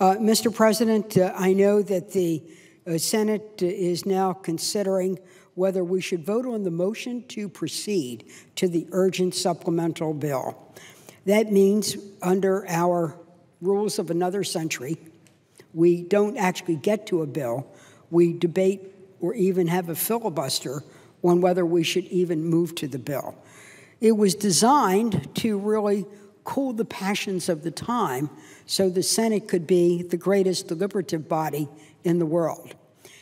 Uh, Mr. President, uh, I know that the uh, Senate is now considering whether we should vote on the motion to proceed to the urgent supplemental bill. That means, under our rules of another century, we don't actually get to a bill. We debate or even have a filibuster on whether we should even move to the bill. It was designed to really cool the passions of the time so the Senate could be the greatest deliberative body in the world.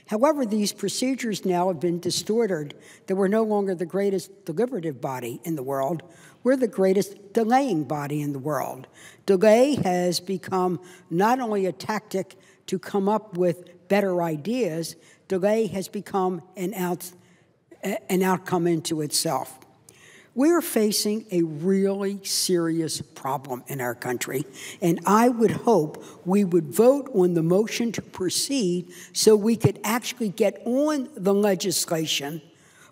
However, these procedures now have been distorted that we're no longer the greatest deliberative body in the world. We're the greatest delaying body in the world. Delay has become not only a tactic to come up with better ideas, delay has become an, out, an outcome into itself. We're facing a really serious problem in our country, and I would hope we would vote on the motion to proceed so we could actually get on the legislation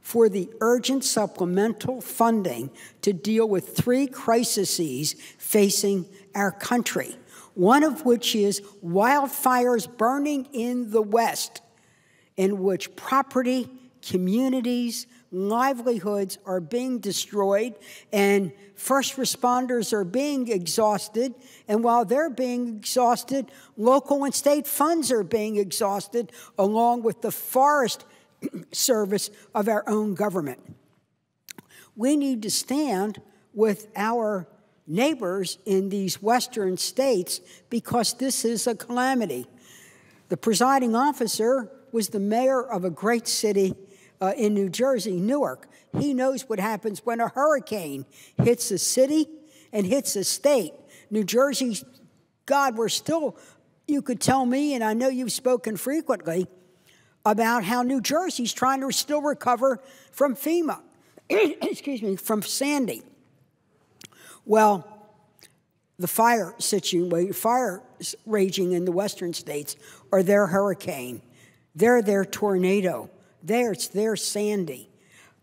for the urgent supplemental funding to deal with three crises facing our country, one of which is wildfires burning in the West, in which property, communities, livelihoods are being destroyed and first responders are being exhausted. And while they're being exhausted, local and state funds are being exhausted, along with the forest service of our own government. We need to stand with our neighbors in these western states because this is a calamity. The presiding officer was the mayor of a great city uh, in New Jersey, Newark. He knows what happens when a hurricane hits a city and hits a state. New Jersey, God, we're still, you could tell me, and I know you've spoken frequently about how New Jersey's trying to still recover from FEMA, excuse me, from Sandy. Well, the fire situation, fire raging in the western states, are their hurricane. They're their tornado there, it's there, Sandy.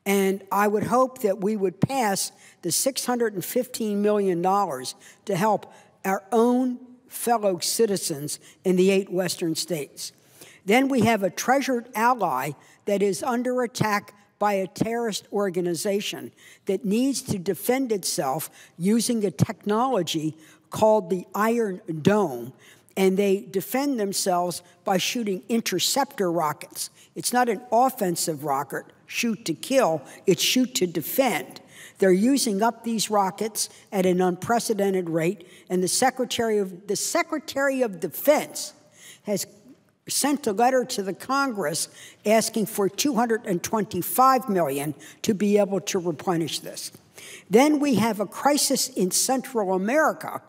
And I would hope that we would pass the $615 million to help our own fellow citizens in the eight western states. Then we have a treasured ally that is under attack by a terrorist organization that needs to defend itself using a technology called the Iron Dome and they defend themselves by shooting interceptor rockets. It's not an offensive rocket, shoot to kill, it's shoot to defend. They're using up these rockets at an unprecedented rate, and the Secretary of, the Secretary of Defense has sent a letter to the Congress asking for 225 million to be able to replenish this. Then we have a crisis in Central America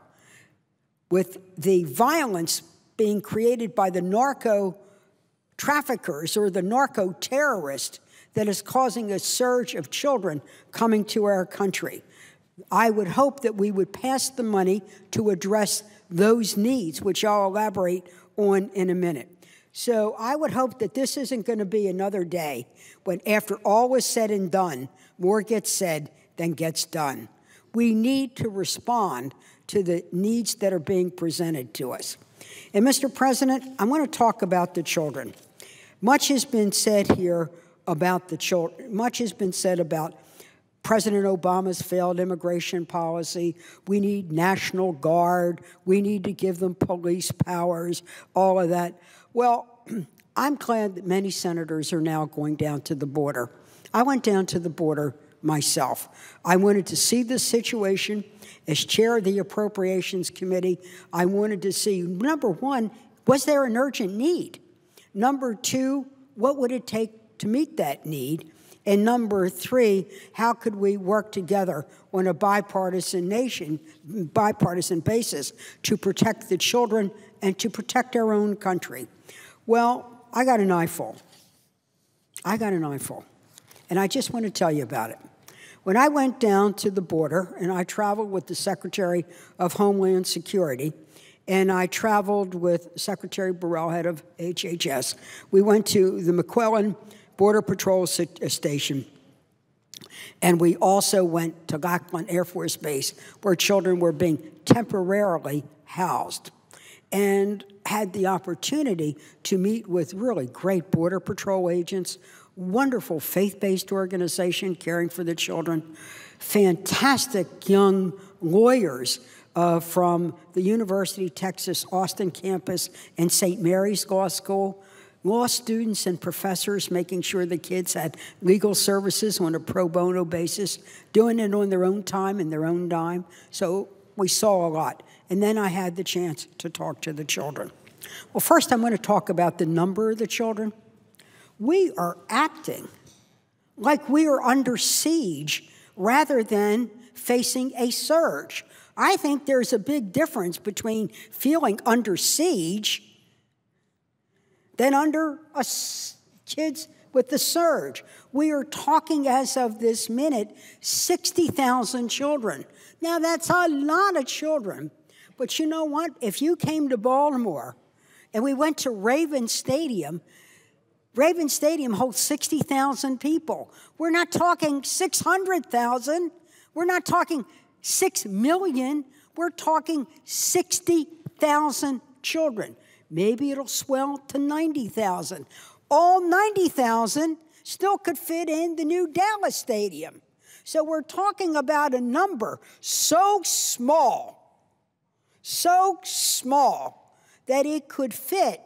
with the violence being created by the narco traffickers or the narco terrorists that is causing a surge of children coming to our country. I would hope that we would pass the money to address those needs, which I'll elaborate on in a minute. So I would hope that this isn't going to be another day when, after all is said and done, more gets said than gets done. We need to respond to the needs that are being presented to us. And, Mr. President, I want to talk about the children. Much has been said here about the children, much has been said about President Obama's failed immigration policy. We need National Guard. We need to give them police powers, all of that. Well, I'm glad that many senators are now going down to the border. I went down to the border myself. I wanted to see the situation. As chair of the Appropriations Committee, I wanted to see number one, was there an urgent need? Number two, what would it take to meet that need? And number three, how could we work together on a bipartisan nation, bipartisan basis to protect the children and to protect our own country? Well, I got an eyeful. I got an eyeful. And I just want to tell you about it. When I went down to the border, and I traveled with the Secretary of Homeland Security, and I traveled with Secretary Burwell, head of HHS, we went to the McAllen Border Patrol uh, Station. And we also went to Lackland Air Force Base, where children were being temporarily housed. and had the opportunity to meet with really great Border Patrol agents, wonderful faith based organization caring for the children, fantastic young lawyers uh, from the University of Texas Austin campus and St. Mary's Law School, law students and professors making sure the kids had legal services on a pro bono basis, doing it on their own time and their own dime. So we saw a lot. And then I had the chance to talk to the children. Well, first, I'm going to talk about the number of the children. We are acting like we are under siege rather than facing a surge. I think there's a big difference between feeling under siege than under a kids with the surge. We are talking as of this minute 60,000 children. Now that's a lot of children. But you know what? If you came to Baltimore and we went to Raven Stadium, Raven Stadium holds 60,000 people. We're not talking 600,000. We're not talking 6 million. We're talking 60,000 children. Maybe it'll swell to 90,000. All 90,000 still could fit in the new Dallas Stadium. So we're talking about a number so small, so small that it could fit,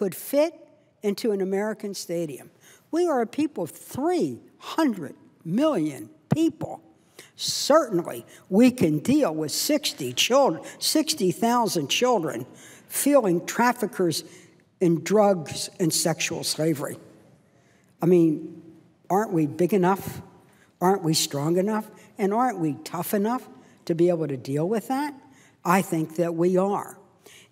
could fit into an American stadium. We are a people of 300 million people. Certainly, we can deal with 60 children, 60,000 children feeling traffickers in drugs and sexual slavery. I mean, aren't we big enough? Aren't we strong enough? And aren't we tough enough to be able to deal with that? I think that we are.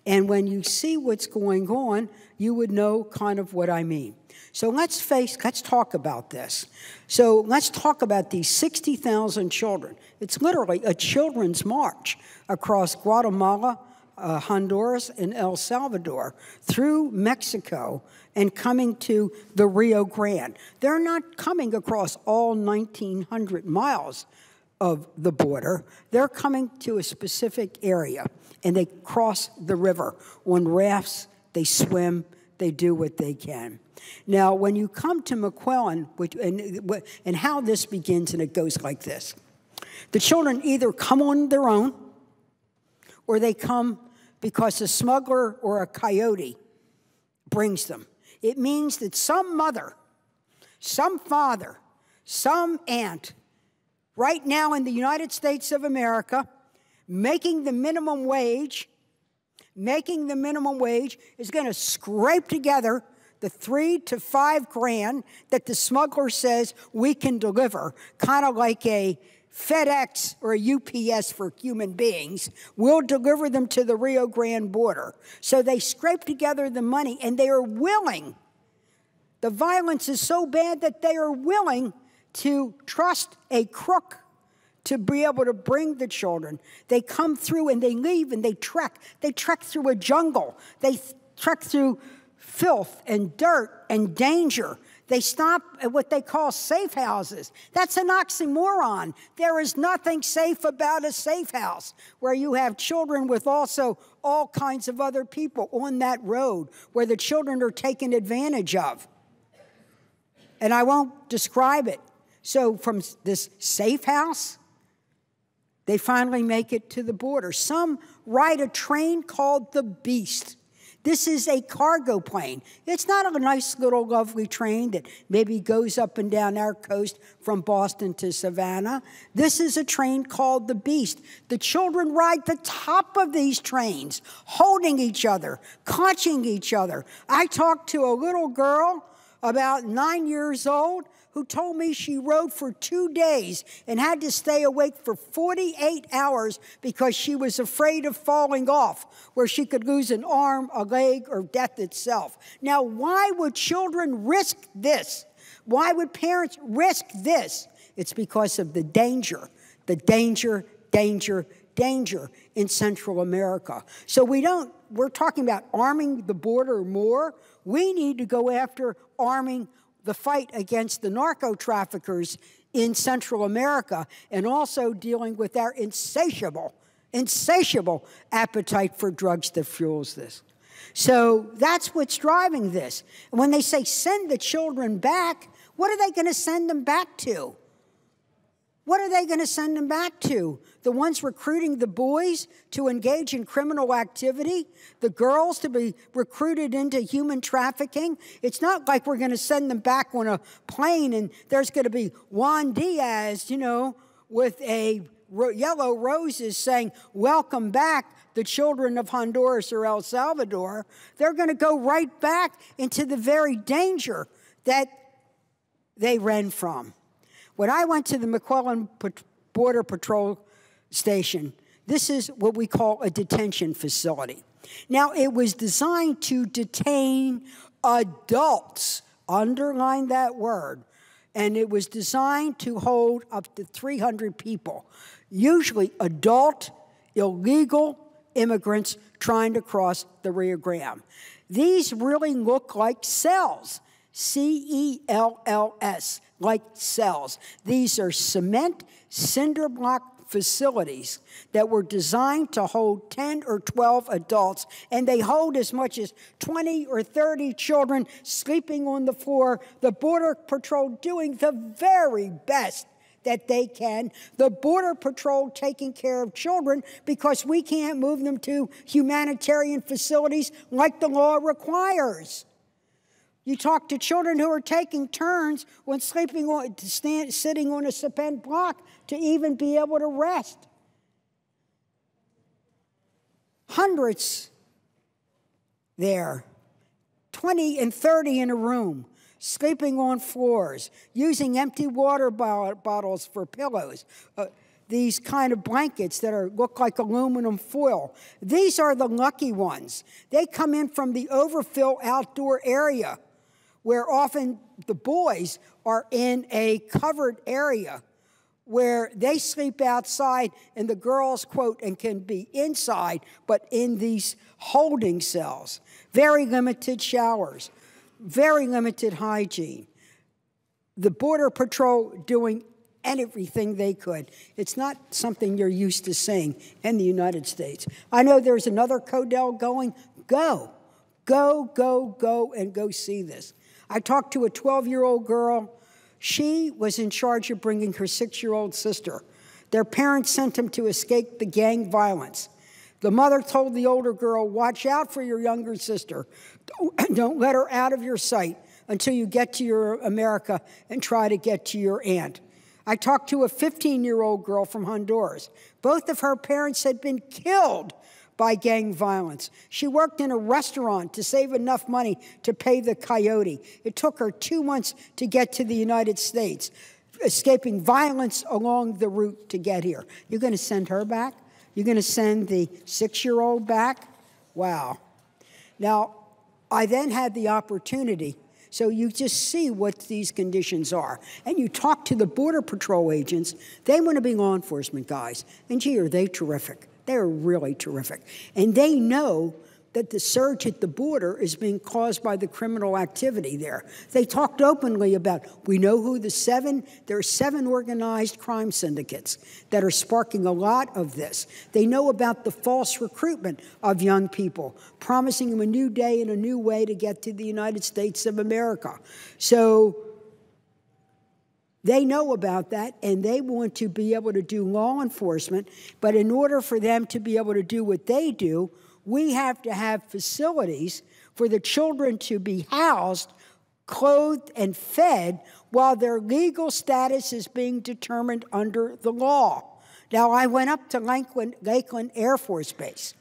And when you see what's going on, you would know kind of what I mean. So let's face, let's talk about this. So let's talk about these 60,000 children. It's literally a children's march across Guatemala, uh, Honduras, and El Salvador through Mexico and coming to the Rio Grande. They're not coming across all 1,900 miles of the border. They're coming to a specific area and they cross the river on rafts, they swim, they do what they can. Now, when you come to McAllen, which, and, and how this begins, and it goes like this the children either come on their own or they come because a smuggler or a coyote brings them. It means that some mother, some father, some aunt, right now in the United States of America, making the minimum wage, making the minimum wage is going to scrape together the three to five grand that the smuggler says we can deliver, kind of like a FedEx or a UPS for human beings, will deliver them to the Rio Grande border. So they scrape together the money and they are willing. The violence is so bad that they are willing to trust a crook to be able to bring the children. They come through and they leave and they trek. They trek through a jungle. They trek through filth and dirt and danger. They stop at what they call safe houses. That's an oxymoron. There is nothing safe about a safe house where you have children with also all kinds of other people on that road where the children are taken advantage of. And I won't describe it. So, from this safe house, they finally make it to the border. Some ride a train called the Beast. This is a cargo plane. It's not a nice little lovely train that maybe goes up and down our coast from Boston to Savannah. This is a train called the Beast. The children ride the top of these trains, holding each other, clutching each other. I talked to a little girl about nine years old who told me she rode for two days and had to stay awake for 48 hours because she was afraid of falling off, where she could lose an arm, a leg, or death itself. Now, why would children risk this? Why would parents risk this? It's because of the danger, the danger, danger, danger in Central America. So we don't, we're talking about arming the border more. We need to go after arming the fight against the narco traffickers in Central America and also dealing with their insatiable, insatiable appetite for drugs that fuels this. So that's what's driving this. When they say send the children back, what are they going to send them back to? What are they going to send them back to? The ones recruiting the boys to engage in criminal activity? The girls to be recruited into human trafficking? It's not like we're going to send them back on a plane and there's going to be Juan Diaz, you know, with a yellow roses saying, Welcome back, the children of Honduras or El Salvador. They're going to go right back into the very danger that they ran from. When I went to the McAllen Border Patrol Station, this is what we call a detention facility. Now, it was designed to detain adults, underline that word, and it was designed to hold up to 300 people, usually adult, illegal immigrants trying to cross the Rio Grande. These really look like cells. C E L L S, like cells. These are cement cinder block facilities that were designed to hold 10 or 12 adults, and they hold as much as 20 or 30 children sleeping on the floor. The Border Patrol doing the very best that they can. The Border Patrol taking care of children because we can't move them to humanitarian facilities like the law requires. You talk to children who are taking turns when sleeping on, stand, sitting on a cement block to even be able to rest. Hundreds there, 20 and 30 in a room, sleeping on floors, using empty water bottles for pillows. Uh, these kind of blankets that are look like aluminum foil. These are the lucky ones. They come in from the overfill outdoor area where often the boys are in a covered area where they sleep outside and the girls, quote, and can be inside, but in these holding cells. Very limited showers, very limited hygiene. The Border Patrol doing everything they could. It's not something you're used to seeing in the United States. I know there's another CODEL going. Go, go, go, go, and go see this. I talked to a 12 year old girl. She was in charge of bringing her six year old sister. Their parents sent them to escape the gang violence. The mother told the older girl, Watch out for your younger sister. Don't let her out of your sight until you get to your America and try to get to your aunt. I talked to a 15 year old girl from Honduras. Both of her parents had been killed by gang violence. She worked in a restaurant to save enough money to pay the coyote. It took her two months to get to the United States, escaping violence along the route to get here. You're going to send her back? You're going to send the six year old back? Wow. Now, I then had the opportunity. So you just see what these conditions are. And you talk to the Border Patrol agents, they want to be law enforcement guys. And gee, are they terrific. They're really terrific. And they know that the surge at the border is being caused by the criminal activity there. They talked openly about we know who the seven, there are seven organized crime syndicates that are sparking a lot of this. They know about the false recruitment of young people, promising them a new day and a new way to get to the United States of America. So they know about that and they want to be able to do law enforcement. But in order for them to be able to do what they do, we have to have facilities for the children to be housed, clothed, and fed while their legal status is being determined under the law. Now, I went up to Lackland, Lackland Air Force Base.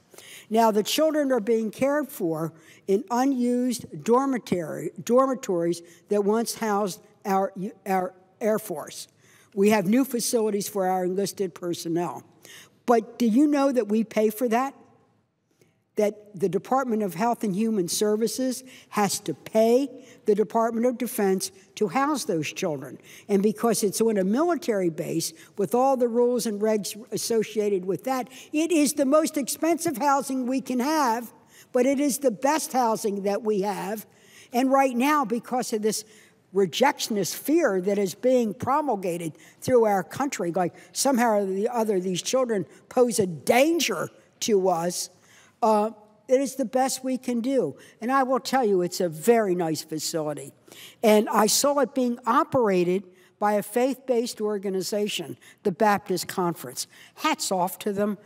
Now, the children are being cared for in unused dormitory, dormitories that once housed our, our Air Force. We have new facilities for our enlisted personnel. But do you know that we pay for that? That the Department of Health and Human Services has to pay the Department of Defense to house those children. And because it's on a military base with all the rules and regs associated with that, it is the most expensive housing we can have, but it is the best housing that we have. And right now, because of this rejectionist fear that is being promulgated through our country, like somehow or the other these children pose a danger to us, uh, it is the best we can do. And I will tell you, it's a very nice facility. And I saw it being operated by a faith based organization, the Baptist Conference. Hats off to them.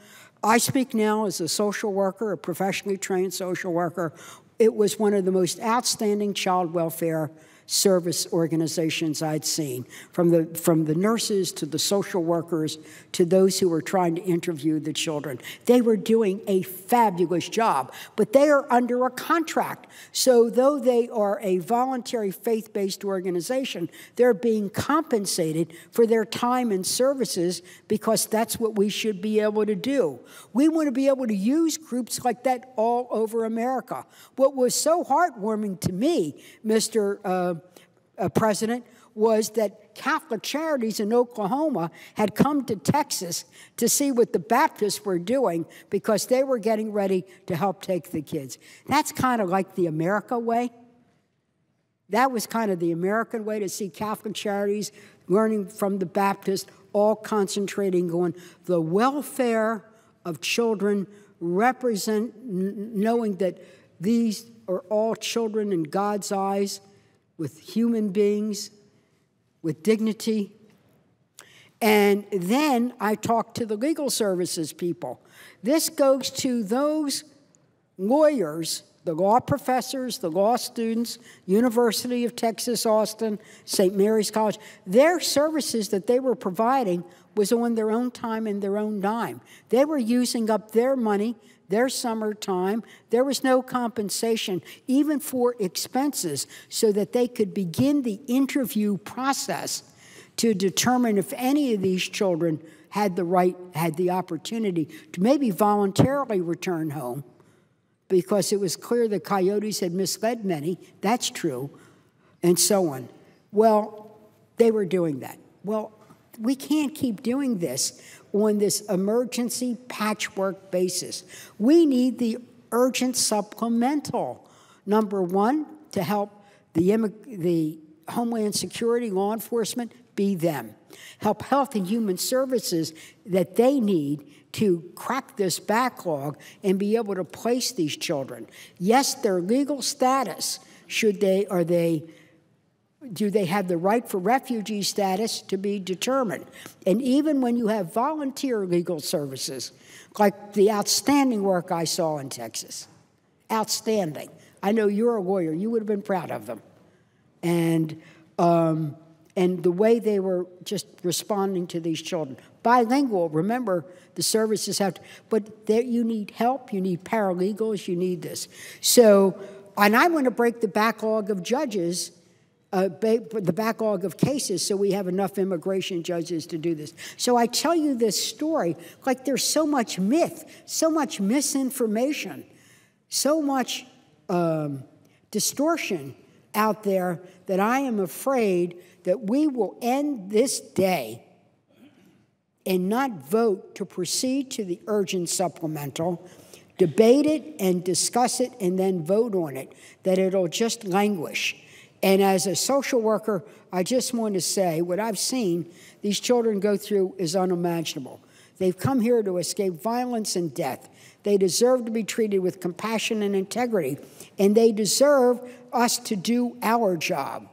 I speak now as a social worker, a professionally trained social worker. It was one of the most outstanding child welfare service organizations I'd seen, from the, from the nurses to the social workers to those who were trying to interview the children. They were doing a fabulous job, but they are under a contract. So, though they are a voluntary faith based organization, they're being compensated for their time and services because that's what we should be able to do. We want to be able to use groups like that all over America. What was so heartwarming to me, Mr. Uh, uh, President, was that Catholic Charities in Oklahoma had come to Texas to see what the Baptists were doing because they were getting ready to help take the kids. That's kind of like the America way. That was kind of the American way to see Catholic Charities learning from the Baptists, all concentrating on the welfare of children, represent knowing that these are all children in God's eyes with human beings with dignity. And then I talked to the legal services people. This goes to those lawyers, the law professors, the law students, University of Texas, Austin, St. Mary's College. Their services that they were providing was on their own time and their own dime. They were using up their money their summertime. There was no compensation, even for expenses, so that they could begin the interview process to determine if any of these children had the right, had the opportunity to maybe voluntarily return home because it was clear the coyotes had misled many. That's true, and so on. Well, they were doing that. Well, we can't keep doing this on this emergency patchwork basis. We need the urgent supplemental. Number one, to help the, the Homeland Security, law enforcement, be them. Help Health and Human Services that they need to crack this backlog and be able to place these children. Yes, their legal status, should they, are they do they have the right for refugee status to be determined? And even when you have volunteer legal services, like the outstanding work I saw in Texas, outstanding. I know you're a lawyer, you would have been proud of them. And, um, and the way they were just responding to these children. Bilingual, remember, the services have to, but there you need help, you need paralegals, you need this. So, and I want to break the backlog of judges uh, the backlog of cases so we have enough immigration judges to do this. So I tell you this story like there's so much myth, so much misinformation, so much um, distortion out there that I am afraid that we will end this day and not vote to proceed to the urgent supplemental, debate it and discuss it and then vote on it, that it'll just languish and as a social worker, I just want to say what I've seen these children go through is unimaginable. They've come here to escape violence and death. They deserve to be treated with compassion and integrity, and they deserve us to do our job.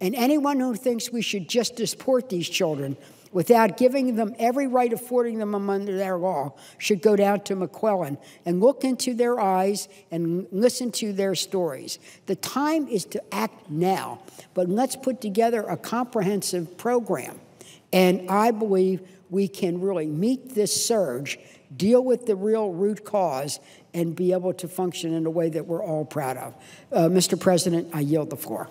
And anyone who thinks we should just deport these children without giving them every right affording them under their law should go down to McAllen and look into their eyes and listen to their stories. The time is to act now, but let's put together a comprehensive program. And I believe we can really meet this surge, deal with the real root cause, and be able to function in a way that we're all proud of. Uh, Mr. President, I yield the floor.